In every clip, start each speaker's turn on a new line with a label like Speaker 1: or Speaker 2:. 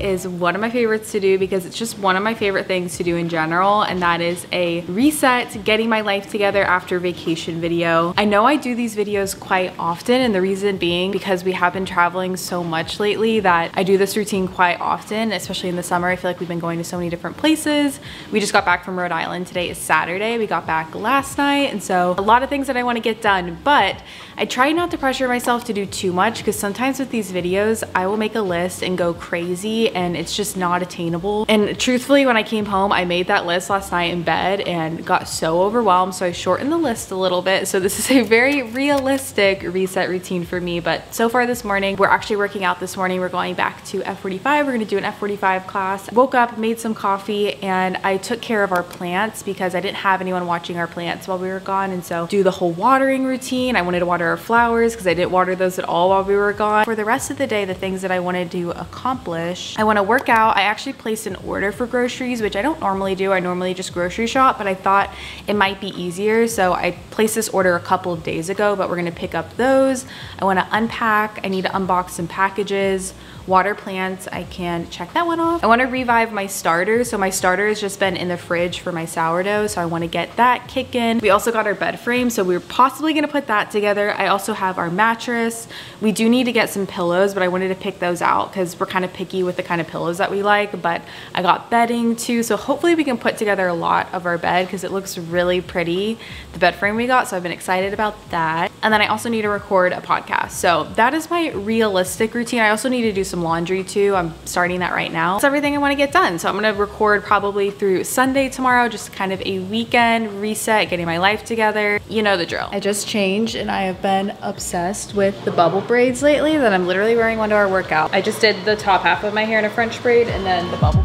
Speaker 1: is one of my favorites to do because it's just one of my favorite things to do in general and that is a reset, getting my life together after vacation video. I know I do these videos quite often and the reason being because we have been traveling so much lately that I do this routine quite often, especially in the summer. I feel like we've been going to so many different places. We just got back from Rhode Island. Today is Saturday. We got back last night and so a lot of things that I want to get done but I try not to pressure myself to do too much because sometimes with these videos I will make a list and go crazy and it's just not attainable. And truthfully, when I came home, I made that list last night in bed and got so overwhelmed. So I shortened the list a little bit. So this is a very realistic reset routine for me. But so far this morning, we're actually working out this morning. We're going back to F45. We're gonna do an F45 class. Woke up, made some coffee, and I took care of our plants because I didn't have anyone watching our plants while we were gone. And so do the whole watering routine. I wanted to water our flowers because I didn't water those at all while we were gone. For the rest of the day, the things that I wanted to accomplish, I wanna work out. I actually placed an order for groceries, which I don't normally do. I normally just grocery shop, but I thought it might be easier. So I placed this order a couple of days ago, but we're gonna pick up those. I wanna unpack, I need to unbox some packages water plants, I can check that one off. I wanna revive my starter. So my starter has just been in the fridge for my sourdough. So I wanna get that kicking. We also got our bed frame. So we are possibly gonna put that together. I also have our mattress. We do need to get some pillows, but I wanted to pick those out because we're kind of picky with the kind of pillows that we like. But I got bedding too. So hopefully we can put together a lot of our bed because it looks really pretty, the bed frame we got. So I've been excited about that. And then I also need to record a podcast. So that is my realistic routine. I also need to do some laundry too. I'm starting that right now. It's everything I wanna get done. So I'm gonna record probably through Sunday tomorrow, just kind of a weekend reset, getting my life together. You know the drill. I just changed and I have been obsessed with the bubble braids lately that I'm literally wearing one to our workout. I just did the top half of my hair in a French braid and then the bubble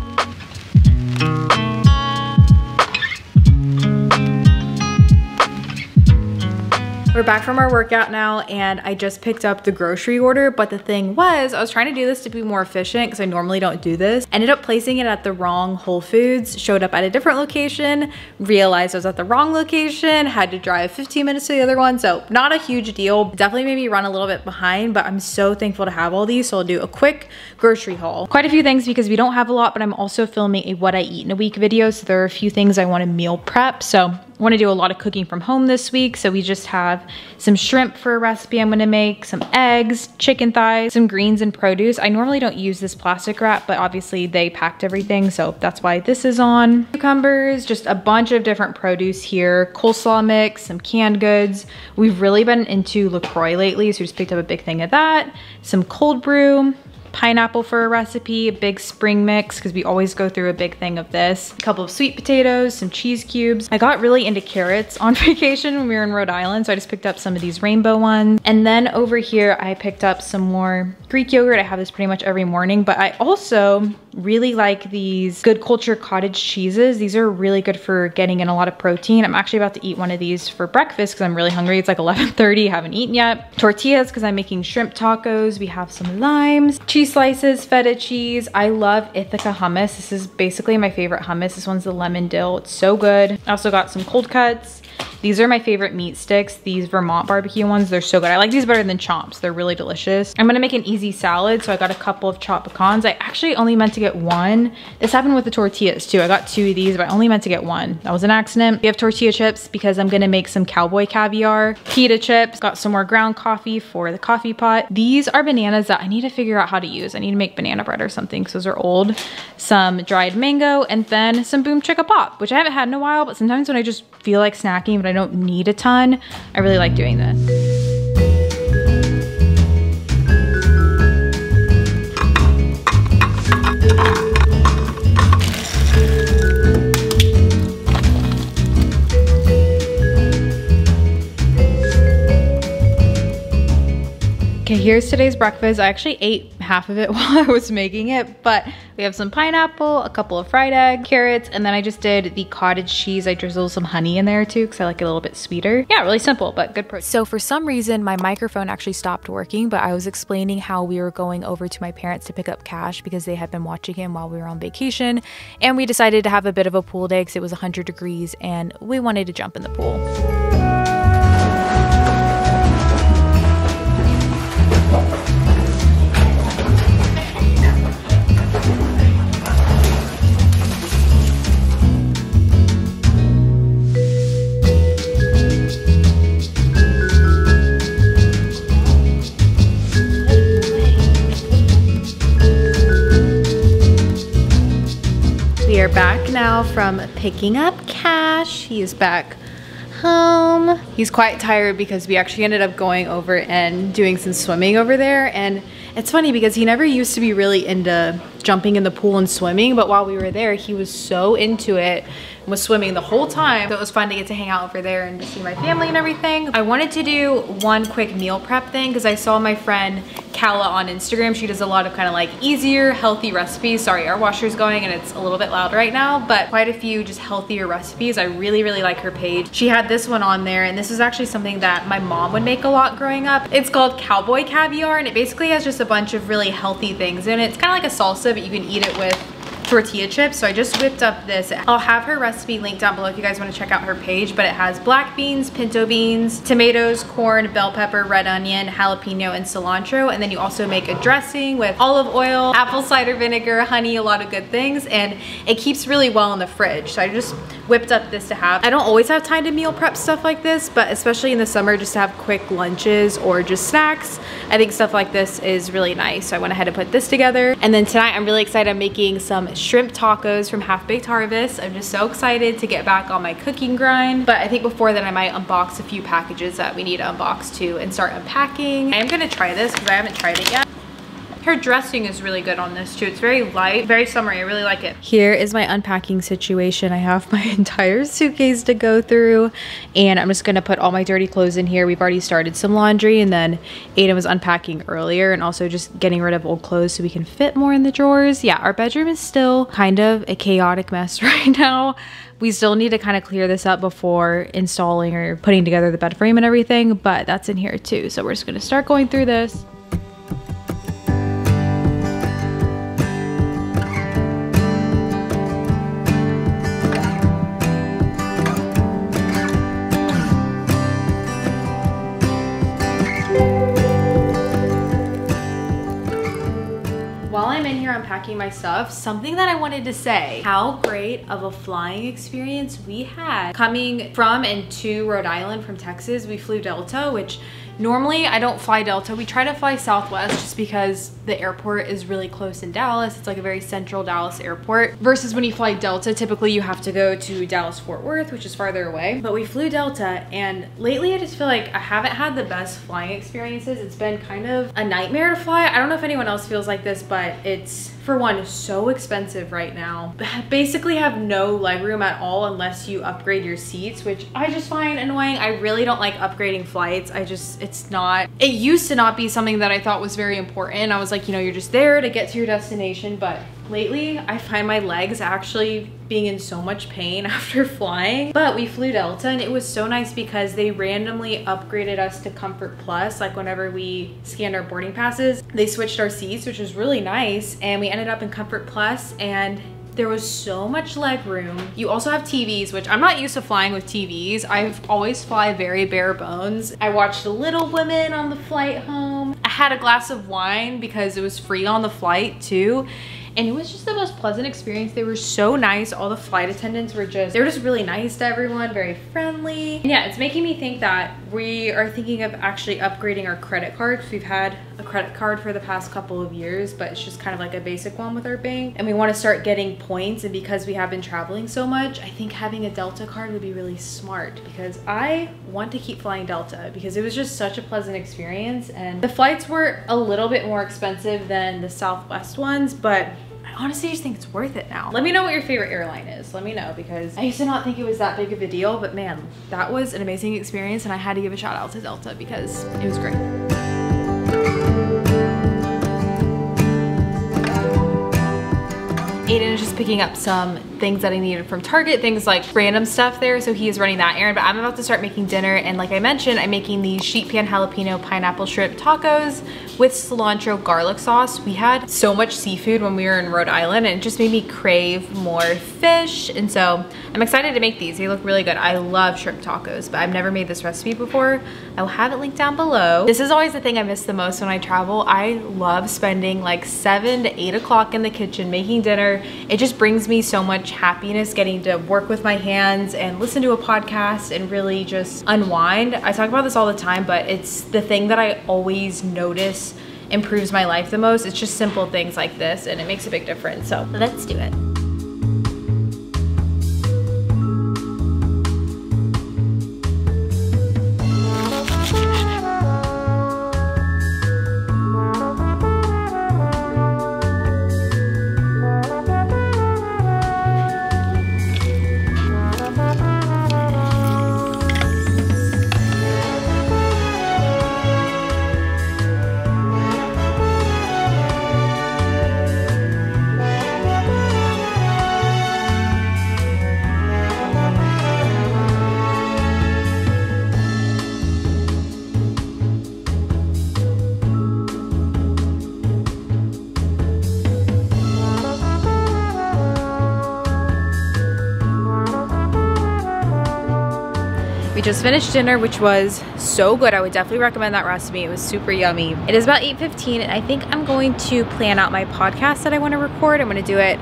Speaker 1: We're back from our workout now and I just picked up the grocery order, but the thing was, I was trying to do this to be more efficient because I normally don't do this. Ended up placing it at the wrong Whole Foods, showed up at a different location, realized I was at the wrong location, had to drive 15 minutes to the other one. So not a huge deal. Definitely made me run a little bit behind, but I'm so thankful to have all these. So I'll do a quick grocery haul. Quite a few things because we don't have a lot, but I'm also filming a what I eat in a week video. So there are a few things I want to meal prep. So want to do a lot of cooking from home this week. So we just have some shrimp for a recipe I'm going to make, some eggs, chicken thighs, some greens and produce. I normally don't use this plastic wrap, but obviously they packed everything. So that's why this is on. Cucumbers, just a bunch of different produce here. Coleslaw mix, some canned goods. We've really been into LaCroix lately. So we just picked up a big thing of that. Some cold brew, pineapple for a recipe, a big spring mix, because we always go through a big thing of this. A couple of sweet potatoes, some cheese cubes. I got really into carrots on vacation when we were in Rhode Island, so I just picked up some of these rainbow ones. And then over here, I picked up some more Greek yogurt. I have this pretty much every morning, but I also really like these Good Culture cottage cheeses. These are really good for getting in a lot of protein. I'm actually about to eat one of these for breakfast because I'm really hungry. It's like 11.30, haven't eaten yet. Tortillas because I'm making shrimp tacos. We have some limes, cheese cheese slices, feta cheese. I love Ithaca hummus. This is basically my favorite hummus. This one's the lemon dill. It's so good. I also got some cold cuts, these are my favorite meat sticks. These Vermont barbecue ones, they're so good. I like these better than chomps. They're really delicious. I'm gonna make an easy salad, so I got a couple of chopped pecans. I actually only meant to get one. This happened with the tortillas too. I got two of these, but I only meant to get one. That was an accident. We have tortilla chips because I'm gonna make some cowboy caviar. Pita chips, got some more ground coffee for the coffee pot. These are bananas that I need to figure out how to use. I need to make banana bread or something because those are old. Some dried mango, and then some boom chicka pop, which I haven't had in a while, but sometimes when I just feel like snacking, but I don't need a ton. I really like doing this. Okay, here's today's breakfast. I actually ate half of it while I was making it, but we have some pineapple, a couple of fried egg, carrots, and then I just did the cottage cheese. I drizzled some honey in there too because I like it a little bit sweeter. Yeah, really simple, but good protein. So for some reason, my microphone actually stopped working, but I was explaining how we were going over to my parents to pick up Cash because they had been watching him while we were on vacation, and we decided to have a bit of a pool day because it was 100 degrees and we wanted to jump in the pool. From picking up Cash. He is back home. He's quite tired because we actually ended up going over and doing some swimming over there. And it's funny because he never used to be really into jumping in the pool and swimming, but while we were there, he was so into it and was swimming the whole time. So it was fun to get to hang out over there and see my family and everything. I wanted to do one quick meal prep thing because I saw my friend Kala on Instagram. She does a lot of kind of like easier, healthy recipes. Sorry, our washer's going and it's a little bit loud right now, but quite a few just healthier recipes. I really, really like her page. She had this one on there and this is actually something that my mom would make a lot growing up. It's called Cowboy Caviar and it basically has just a bunch of really healthy things in it. It's kind of like a salsa, but you can eat it with tortilla chips. So I just whipped up this. I'll have her recipe linked down below if you guys want to check out her page, but it has black beans, pinto beans, tomatoes, corn, bell pepper, red onion, jalapeno, and cilantro. And then you also make a dressing with olive oil, apple cider vinegar, honey, a lot of good things. And it keeps really well in the fridge. So I just whipped up this to have. I don't always have time to meal prep stuff like this, but especially in the summer, just to have quick lunches or just snacks, I think stuff like this is really nice. So I went ahead and put this together. And then tonight, I'm really excited. I'm making some shrimp tacos from Half Baked Harvest. I'm just so excited to get back on my cooking grind. But I think before then I might unbox a few packages that we need to unbox too and start unpacking. I am gonna try this because I haven't tried it yet. Her dressing is really good on this too. It's very light, very summery. I really like it. Here is my unpacking situation. I have my entire suitcase to go through and I'm just gonna put all my dirty clothes in here. We've already started some laundry and then Aiden was unpacking earlier and also just getting rid of old clothes so we can fit more in the drawers. Yeah, our bedroom is still kind of a chaotic mess right now we still need to kind of clear this up before installing or putting together the bed frame and everything, but that's in here too. So we're just gonna start going through this. Unpacking my stuff, something that I wanted to say, how great of a flying experience we had. Coming from and to Rhode Island from Texas, we flew Delta, which Normally, I don't fly Delta. We try to fly Southwest just because the airport is really close in Dallas. It's like a very central Dallas airport. Versus when you fly Delta, typically you have to go to Dallas Fort Worth, which is farther away. But we flew Delta and lately I just feel like I haven't had the best flying experiences. It's been kind of a nightmare to fly. I don't know if anyone else feels like this, but it's for one, so expensive right now. Basically have no legroom at all unless you upgrade your seats, which I just find annoying. I really don't like upgrading flights. I just, it's not, it used to not be something that I thought was very important. I was like, you know, you're just there to get to your destination, but lately I find my legs actually being in so much pain after flying. But we flew Delta and it was so nice because they randomly upgraded us to Comfort Plus. Like whenever we scanned our boarding passes, they switched our seats, which was really nice. And we ended up in Comfort Plus and there was so much leg room. You also have TVs, which I'm not used to flying with TVs. I've always fly very bare bones. I watched Little Women on the flight home. I had a glass of wine because it was free on the flight too and it was just the most pleasant experience. They were so nice. All the flight attendants were just, they were just really nice to everyone, very friendly. And yeah, it's making me think that we are thinking of actually upgrading our credit cards. We've had a credit card for the past couple of years, but it's just kind of like a basic one with our bank. And we want to start getting points. And because we have been traveling so much, I think having a Delta card would be really smart because I want to keep flying Delta because it was just such a pleasant experience. And the flights were a little bit more expensive than the Southwest ones, but honestly just think it's worth it now. Let me know what your favorite airline is. Let me know because I used to not think it was that big of a deal, but man, that was an amazing experience and I had to give a shout out to Delta because it was great. Aiden is just picking up some things that I needed from Target, things like random stuff there. So he is running that errand, but I'm about to start making dinner. And like I mentioned, I'm making these sheet pan jalapeno pineapple shrimp tacos with cilantro garlic sauce. We had so much seafood when we were in Rhode Island and it just made me crave more fish. And so I'm excited to make these. They look really good. I love shrimp tacos, but I've never made this recipe before. I will have it linked down below. This is always the thing I miss the most when I travel. I love spending like seven to eight o'clock in the kitchen making dinner. It just brings me so much happiness getting to work with my hands and listen to a podcast and really just unwind. I talk about this all the time, but it's the thing that I always notice improves my life the most. It's just simple things like this and it makes a big difference. So let's do it. Finished dinner, which was so good. I would definitely recommend that recipe. It was super yummy. It is about 8.15 and I think I'm going to plan out my podcast that I want to record. I'm going to do it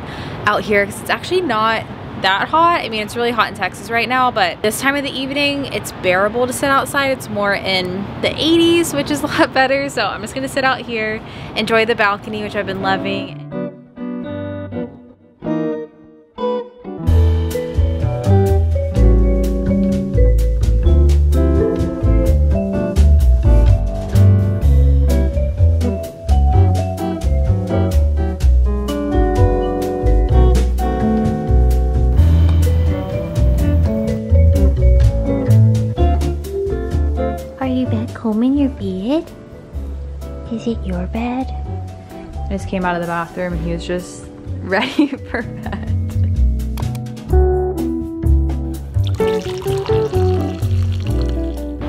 Speaker 1: out here because it's actually not that hot. I mean, it's really hot in Texas right now, but this time of the evening, it's bearable to sit outside. It's more in the 80s, which is a lot better. So I'm just gonna sit out here, enjoy the balcony, which I've been loving.
Speaker 2: Is it your bed?
Speaker 1: I just came out of the bathroom and he was just ready for bed.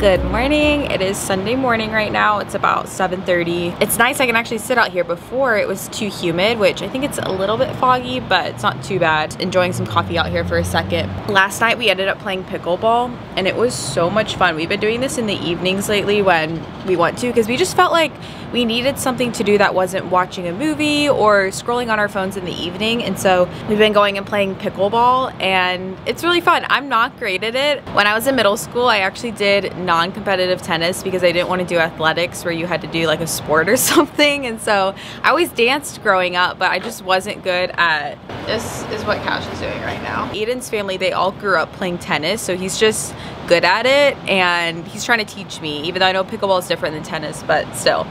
Speaker 1: Good morning. It is Sunday morning right now. It's about 7.30. It's nice I can actually sit out here. Before it was too humid, which I think it's a little bit foggy, but it's not too bad. Enjoying some coffee out here for a second. Last night we ended up playing pickleball and it was so much fun. We've been doing this in the evenings lately when we want to because we just felt like we needed something to do that wasn't watching a movie or scrolling on our phones in the evening. And so we've been going and playing pickleball and it's really fun. I'm not great at it. When I was in middle school, I actually did non-competitive tennis because I didn't want to do athletics where you had to do like a sport or something. And so I always danced growing up, but I just wasn't good at this is what Cash is doing right now. Aiden's family, they all grew up playing tennis, so he's just good at it and he's trying to teach me, even though I know pickleball is different than tennis, but still.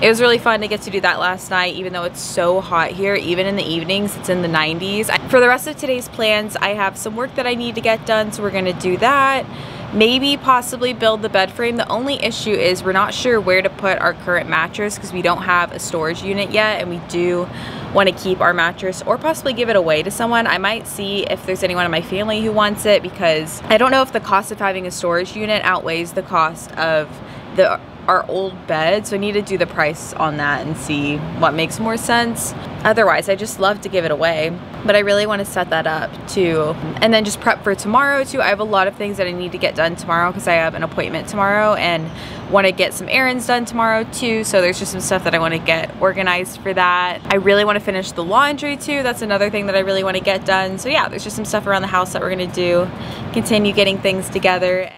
Speaker 1: It was really fun to get to do that last night, even though it's so hot here, even in the evenings, it's in the 90s. For the rest of today's plans, I have some work that I need to get done, so we're gonna do that maybe possibly build the bed frame. The only issue is we're not sure where to put our current mattress because we don't have a storage unit yet and we do want to keep our mattress or possibly give it away to someone. I might see if there's anyone in my family who wants it because I don't know if the cost of having a storage unit outweighs the cost of the our old bed so I need to do the price on that and see what makes more sense. Otherwise I just love to give it away but I really want to set that up too. And then just prep for tomorrow too. I have a lot of things that I need to get done tomorrow because I have an appointment tomorrow and want to get some errands done tomorrow too. So there's just some stuff that I want to get organized for that. I really want to finish the laundry too. That's another thing that I really want to get done. So yeah there's just some stuff around the house that we're gonna do continue getting things together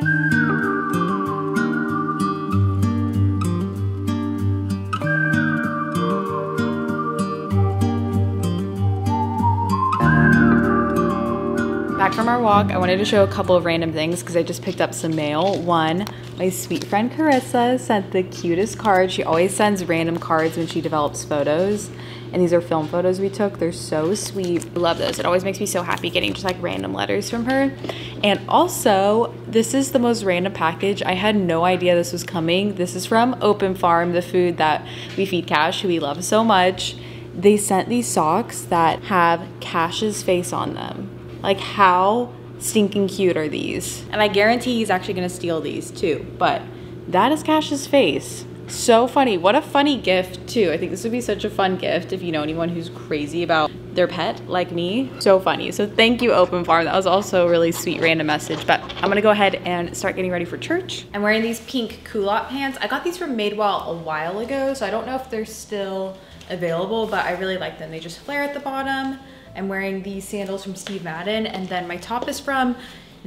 Speaker 1: from our walk, I wanted to show a couple of random things because I just picked up some mail. One, my sweet friend Carissa sent the cutest card. She always sends random cards when she develops photos. And these are film photos we took. They're so sweet. I love those. It always makes me so happy getting just like random letters from her. And also, this is the most random package. I had no idea this was coming. This is from Open Farm, the food that we feed Cash, who we love so much. They sent these socks that have Cash's face on them like how stinking cute are these? And I guarantee he's actually gonna steal these too, but that is Cash's face. So funny. What a funny gift too. I think this would be such a fun gift if you know anyone who's crazy about their pet like me. So funny. So thank you Open Farm. That was also a really sweet random message. But I'm gonna go ahead and start getting ready for church. I'm wearing these pink culotte pants. I got these from Madewell a while ago, so I don't know if they're still available, but I really like them. They just flare at the bottom. I'm wearing these sandals from Steve Madden and then my top is from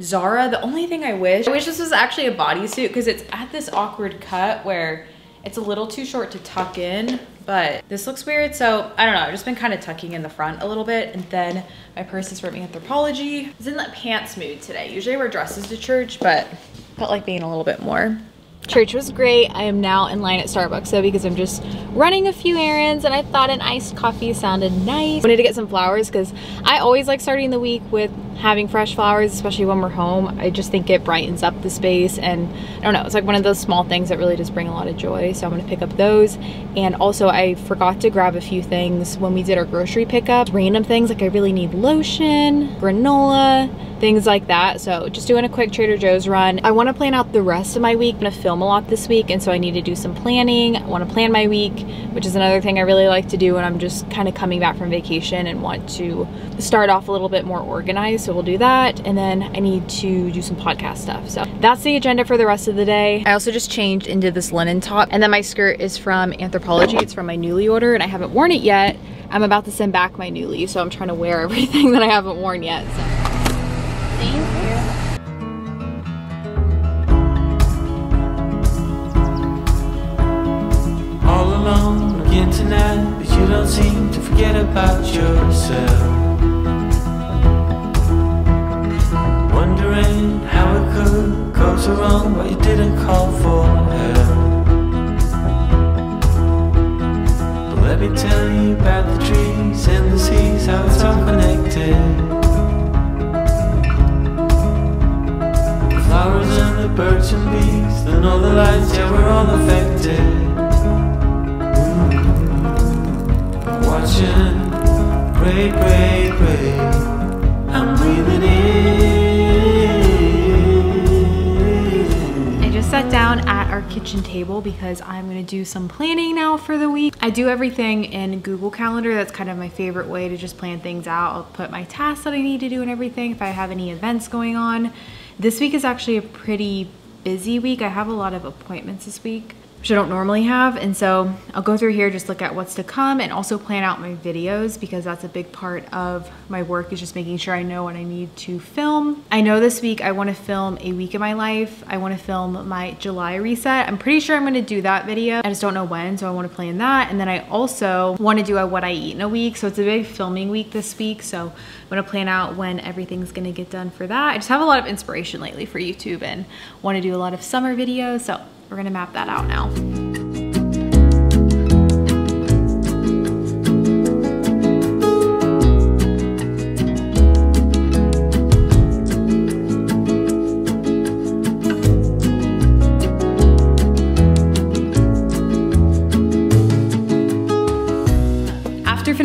Speaker 1: Zara. The only thing I wish, I wish this was actually a bodysuit because it's at this awkward cut where it's a little too short to tuck in, but this looks weird. So I don't know, I've just been kind of tucking in the front a little bit. And then my purse is from Anthropologie. I was in that pants mood today. Usually I wear dresses to church, but felt like being a little bit more Church was great. I am now in line at Starbucks though because I'm just running a few errands and I thought an iced coffee sounded nice. I wanted to get some flowers because I always like starting the week with having fresh flowers, especially when we're home. I just think it brightens up the space and I don't know, it's like one of those small things that really does bring a lot of joy. So I'm gonna pick up those. And also I forgot to grab a few things when we did our grocery pickup. Random things like I really need lotion, granola, things like that. So just doing a quick Trader Joe's run. I wanna plan out the rest of my week. I'm gonna film film a lot this week and so I need to do some planning. I want to plan my week, which is another thing I really like to do when I'm just kind of coming back from vacation and want to start off a little bit more organized. So we'll do that. And then I need to do some podcast stuff. So that's the agenda for the rest of the day. I also just changed into this linen top and then my skirt is from Anthropologie. It's from my Nuuly order and I haven't worn it yet. I'm about to send back my Nuuly, so I'm trying to wear everything that I haven't worn yet. So.
Speaker 3: Me tell you about the trees and the seas, how it's all connected. The flowers and the birds and bees, then all the lights, yeah, we're all affected. Watching, pray, pray, pray. I'm breathing in.
Speaker 1: I just sat down kitchen table because I'm gonna do some planning now for the week. I do everything in Google Calendar. That's kind of my favorite way to just plan things out. I'll put my tasks that I need to do and everything if I have any events going on. This week is actually a pretty busy week. I have a lot of appointments this week which I don't normally have. And so I'll go through here, just look at what's to come and also plan out my videos because that's a big part of my work is just making sure I know what I need to film. I know this week I wanna film a week of my life. I wanna film my July reset. I'm pretty sure I'm gonna do that video. I just don't know when, so I wanna plan that. And then I also wanna do a what I eat in a week. So it's a big filming week this week. So I'm gonna plan out when everything's gonna get done for that. I just have a lot of inspiration lately for YouTube and wanna do a lot of summer videos. So we're gonna map that out now.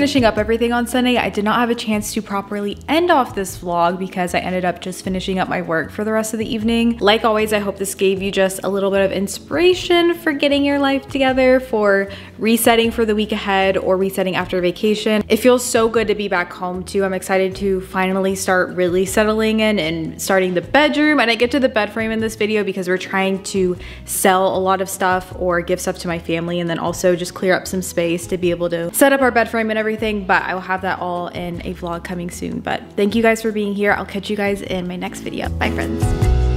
Speaker 1: Finishing up everything on Sunday, I did not have a chance to properly end off this vlog because I ended up just finishing up my work for the rest of the evening. Like always, I hope this gave you just a little bit of inspiration for getting your life together, for resetting for the week ahead or resetting after vacation. It feels so good to be back home too. I'm excited to finally start really settling in and starting the bedroom. And I get to the bed frame in this video because we're trying to sell a lot of stuff or give stuff to my family and then also just clear up some space to be able to set up our bed frame and everything, but I will have that all in a vlog coming soon. But thank you guys for being here. I'll catch you guys in my next video. Bye friends.